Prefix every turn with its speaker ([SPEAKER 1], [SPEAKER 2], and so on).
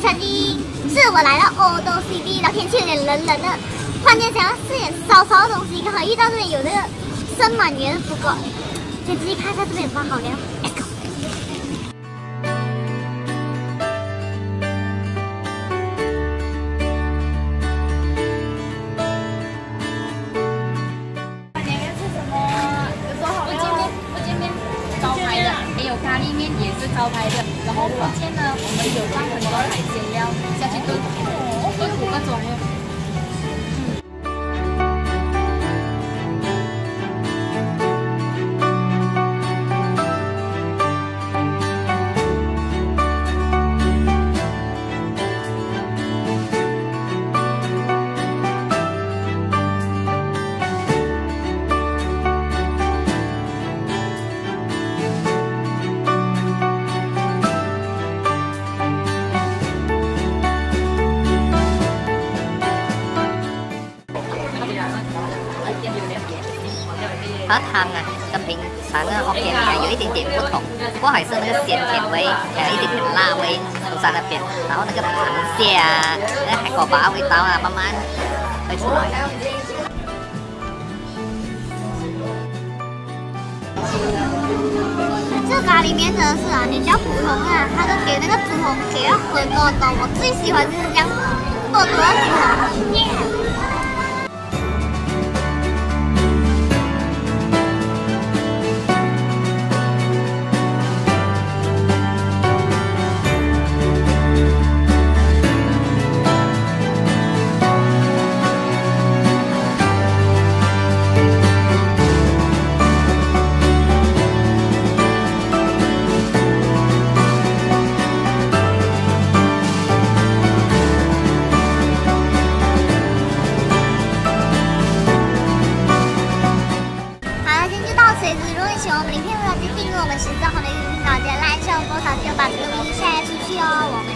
[SPEAKER 1] 餐厅，是。我来了欧洲 CD，然后天气有点冷冷的，突然间想要吃点烧烧的东西，刚好遇到这里有那个生满元福果，点击看一下这边有啥好料意面也是。
[SPEAKER 2] 招牌的，然后福建呢，我们有放很多海鲜料下去炖，炖五个钟。
[SPEAKER 3] 它汤啊，跟平常的福建米啊有一点点不同，不过还是那个鲜甜味，还有一点点辣味都在那边。然后那个螃蟹啊，那个海狗巴味道啊，慢慢会出来。
[SPEAKER 1] 这咖喱面真的是啊，你叫普通啊，他都给那个猪红给了很多多。我最喜欢就是这样，多多我们明天我要去订购我们十四号的预定稿件来还剩多少就把这个 v 晒出去哦